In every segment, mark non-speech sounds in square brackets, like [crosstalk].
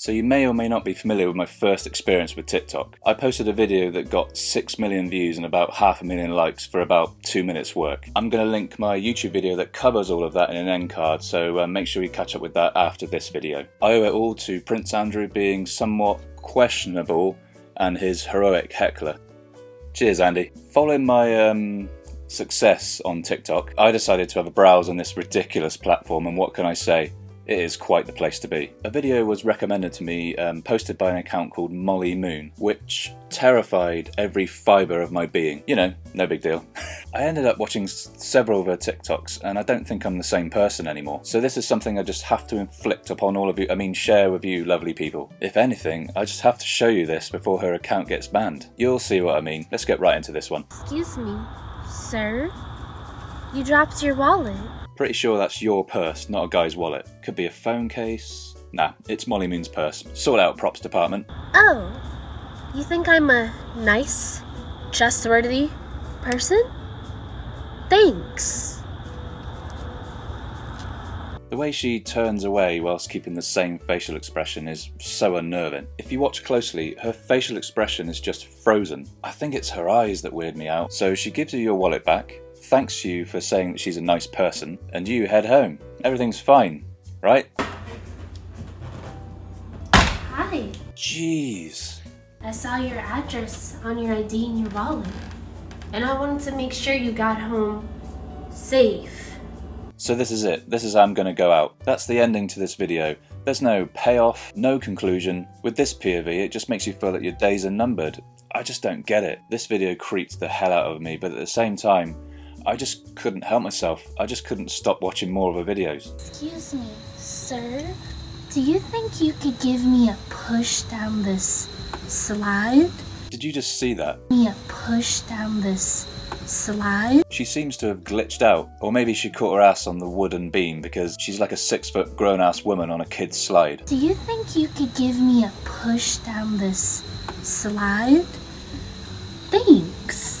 So you may or may not be familiar with my first experience with TikTok. I posted a video that got 6 million views and about half a million likes for about 2 minutes work. I'm going to link my YouTube video that covers all of that in an end card, so uh, make sure you catch up with that after this video. I owe it all to Prince Andrew being somewhat questionable and his heroic heckler. Cheers Andy. Following my um, success on TikTok, I decided to have a browse on this ridiculous platform and what can I say? It is quite the place to be. A video was recommended to me, um, posted by an account called Molly Moon, which terrified every fibre of my being. You know, no big deal. [laughs] I ended up watching several of her TikToks, and I don't think I'm the same person anymore. So this is something I just have to inflict upon all of you, I mean share with you lovely people. If anything, I just have to show you this before her account gets banned. You'll see what I mean. Let's get right into this one. Excuse me, sir? You dropped your wallet. Pretty sure that's your purse, not a guy's wallet. Could be a phone case. Nah, it's Molly Moon's purse. Sort out props department. Oh, you think I'm a nice, trustworthy person? Thanks. The way she turns away whilst keeping the same facial expression is so unnerving. If you watch closely, her facial expression is just frozen. I think it's her eyes that weird me out. So she gives you your wallet back, thanks you for saying that she's a nice person, and you head home. Everything's fine, right? Hi. Jeez. I saw your address on your ID in your wallet, and I wanted to make sure you got home safe. So this is it. This is how I'm going to go out. That's the ending to this video. There's no payoff, no conclusion. With this POV, it just makes you feel that your days are numbered. I just don't get it. This video creeped the hell out of me, but at the same time, I just couldn't help myself. I just couldn't stop watching more of her videos. Excuse me, sir? Do you think you could give me a push down this slide? Did you just see that? Me a push down this slide? She seems to have glitched out, or maybe she caught her ass on the wooden beam because she's like a six foot grown ass woman on a kid's slide. Do you think you could give me a push down this slide? Thanks.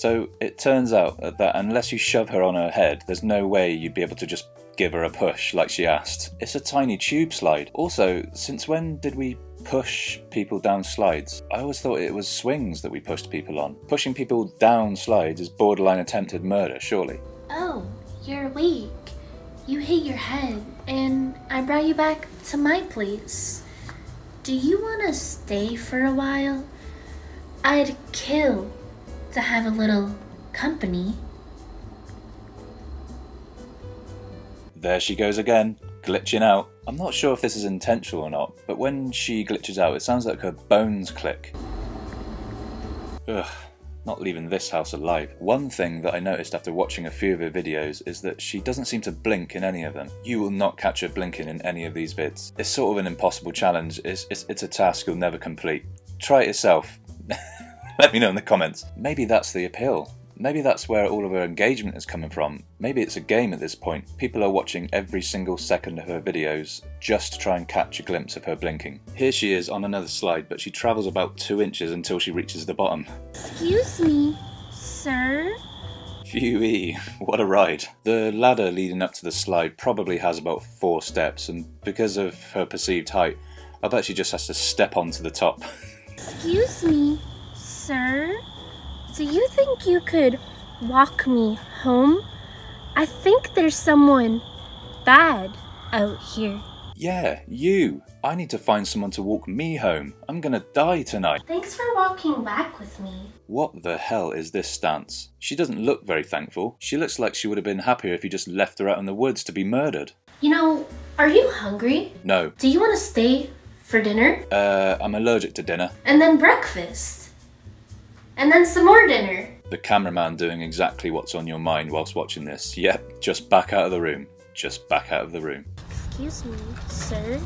So it turns out that unless you shove her on her head, there's no way you'd be able to just give her a push like she asked. It's a tiny tube slide. Also, since when did we push people down slides? I always thought it was swings that we pushed people on. Pushing people down slides is borderline attempted murder, surely. Oh, you're weak. You hit your head, and I brought you back to my place. Do you want to stay for a while? I'd kill to have a little company. There she goes again, glitching out. I'm not sure if this is intentional or not, but when she glitches out, it sounds like her bones click. Ugh, not leaving this house alive. One thing that I noticed after watching a few of her videos is that she doesn't seem to blink in any of them. You will not catch her blinking in any of these vids. It's sort of an impossible challenge, it's, it's, it's a task you'll never complete. Try it yourself. [laughs] Let me know in the comments. Maybe that's the appeal. Maybe that's where all of her engagement is coming from. Maybe it's a game at this point. People are watching every single second of her videos just to try and catch a glimpse of her blinking. Here she is on another slide, but she travels about two inches until she reaches the bottom. Excuse me, sir? Phew what a ride. The ladder leading up to the slide probably has about four steps, and because of her perceived height, I bet she just has to step onto the top. [laughs] Excuse me, sir? Do you think you could walk me home? I think there's someone bad out here. Yeah, you. I need to find someone to walk me home. I'm gonna die tonight. Thanks for walking back with me. What the hell is this stance? She doesn't look very thankful. She looks like she would have been happier if you just left her out in the woods to be murdered. You know, are you hungry? No. Do you want to stay for dinner? Uh, I'm allergic to dinner. And then breakfast? And then some more dinner. The cameraman doing exactly what's on your mind whilst watching this. Yep, just back out of the room. Just back out of the room. Excuse me, sir?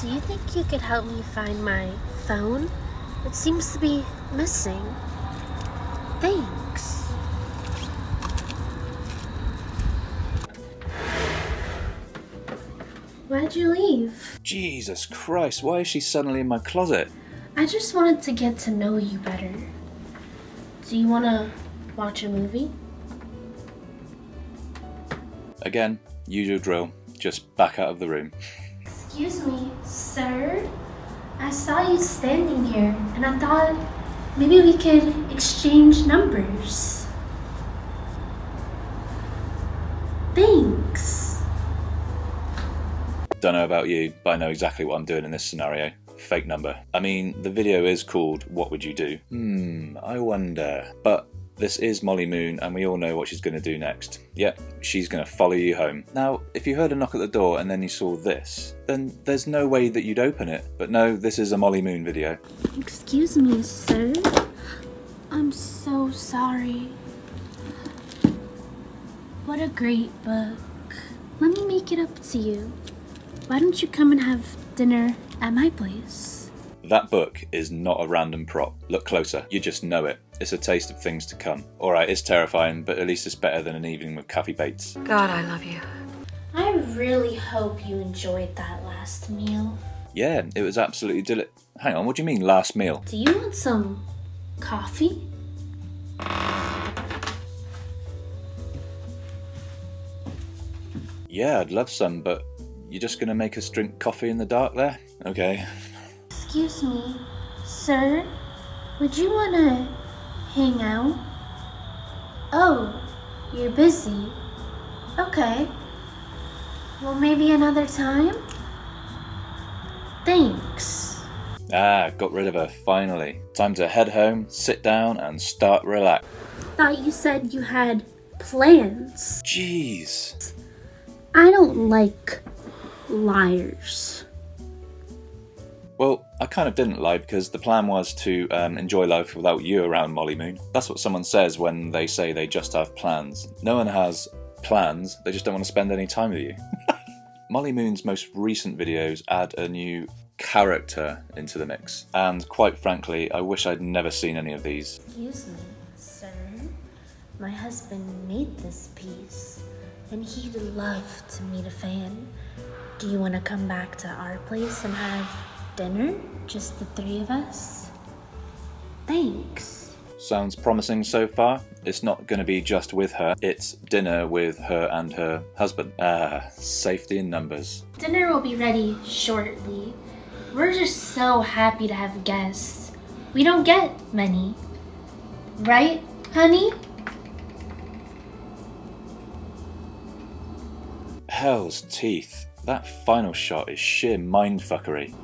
Do you think you could help me find my phone? It seems to be missing. Thanks. Why'd you leave? Jesus Christ, why is she suddenly in my closet? I just wanted to get to know you better. Do you want to watch a movie? Again, usual drill. just back out of the room. Excuse me, sir. I saw you standing here and I thought maybe we could exchange numbers. Thanks. Don't know about you, but I know exactly what I'm doing in this scenario. Fake number. I mean, the video is called What Would You Do? Hmm, I wonder. But this is Molly Moon, and we all know what she's going to do next. Yep, she's going to follow you home. Now, if you heard a knock at the door and then you saw this, then there's no way that you'd open it. But no, this is a Molly Moon video. Excuse me, sir. I'm so sorry. What a great book. Let me make it up to you. Why don't you come and have dinner at my place? That book is not a random prop. Look closer, you just know it. It's a taste of things to come. Alright, it's terrifying, but at least it's better than an evening with Kathy Bates. God, I love you. I really hope you enjoyed that last meal. Yeah, it was absolutely deli- Hang on, what do you mean last meal? Do you want some coffee? Yeah, I'd love some, but you're just gonna make us drink coffee in the dark there? Okay. Excuse me, sir. Would you want to hang out? Oh, you're busy. Okay. Well, maybe another time? Thanks. Ah, got rid of her, finally. Time to head home, sit down, and start relax. Thought you said you had plans. Jeez. I don't like liars. Well, I kind of didn't lie because the plan was to um, enjoy life without you around, Molly Moon. That's what someone says when they say they just have plans. No one has plans, they just don't want to spend any time with you. [laughs] Molly Moon's most recent videos add a new character into the mix, and quite frankly, I wish I'd never seen any of these. Excuse me, sir. My husband made this piece, and he'd love to meet a fan. Do you want to come back to our place and have dinner? Just the three of us? Thanks. Sounds promising so far. It's not going to be just with her, it's dinner with her and her husband. Ah, safety in numbers. Dinner will be ready shortly. We're just so happy to have guests. We don't get many. Right, honey? Hell's teeth. That final shot is sheer mindfuckery.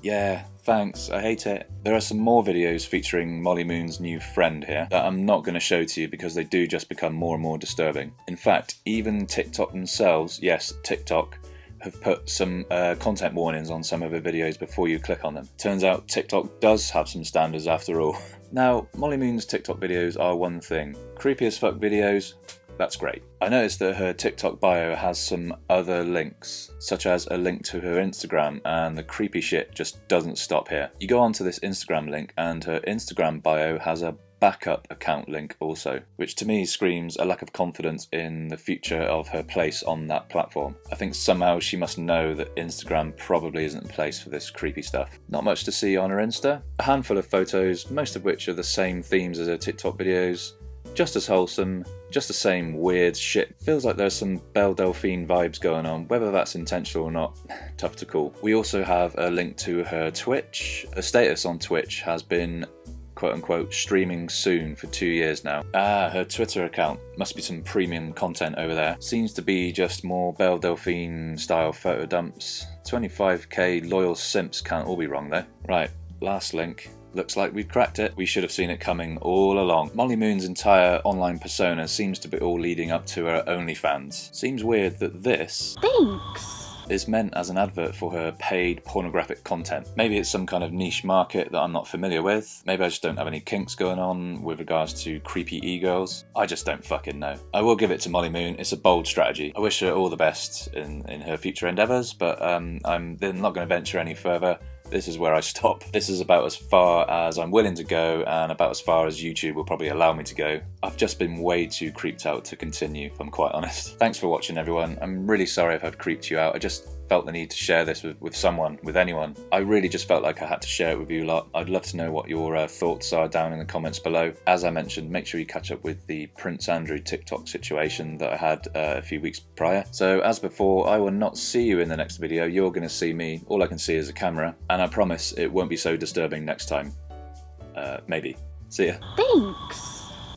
Yeah, thanks, I hate it. There are some more videos featuring Molly Moon's new friend here that I'm not going to show to you because they do just become more and more disturbing. In fact, even TikTok themselves, yes, TikTok, have put some uh, content warnings on some of her videos before you click on them. Turns out TikTok does have some standards after all. [laughs] Now, Molly Moon's TikTok videos are one thing. Creepy as fuck videos, that's great. I noticed that her TikTok bio has some other links, such as a link to her Instagram, and the creepy shit just doesn't stop here. You go onto this Instagram link, and her Instagram bio has a backup account link also, which to me screams a lack of confidence in the future of her place on that platform. I think somehow she must know that Instagram probably isn't the place for this creepy stuff. Not much to see on her Insta, a handful of photos, most of which are the same themes as her TikTok videos, just as wholesome, just the same weird shit. Feels like there's some Belle Delphine vibes going on, whether that's intentional or not, [sighs] tough to call. We also have a link to her Twitch. Her status on Twitch has been quote unquote streaming soon for two years now. Ah, her Twitter account must be some premium content over there. Seems to be just more Belle Delphine style photo dumps. 25k loyal simps can't all be wrong though. Right, last link. Looks like we've cracked it. We should have seen it coming all along. Molly Moon's entire online persona seems to be all leading up to her OnlyFans. Seems weird that this Thanks. is meant as an advert for her paid pornographic content. Maybe it's some kind of niche market that I'm not familiar with. Maybe I just don't have any kinks going on with regards to creepy e-girls. I just don't fucking know. I will give it to Molly Moon. It's a bold strategy. I wish her all the best in, in her future endeavours, but um, I'm then not going to venture any further. This is where I [laughs] stop. This is about as far as I'm willing to go and about as far as YouTube will probably allow me to go. I've just been way too creeped out to continue, if I'm quite honest. Thanks for watching, everyone. I'm really sorry if I've creeped you out. I just felt the need to share this with, with someone, with anyone. I really just felt like I had to share it with you lot. I'd love to know what your uh, thoughts are down in the comments below. As I mentioned, make sure you catch up with the Prince Andrew TikTok situation that I had uh, a few weeks prior. So, as before, I will not see you in the next video. You're going to see me. All I can see is a camera, and I promise it won't be so disturbing next time. Uh, maybe. See ya. Thanks.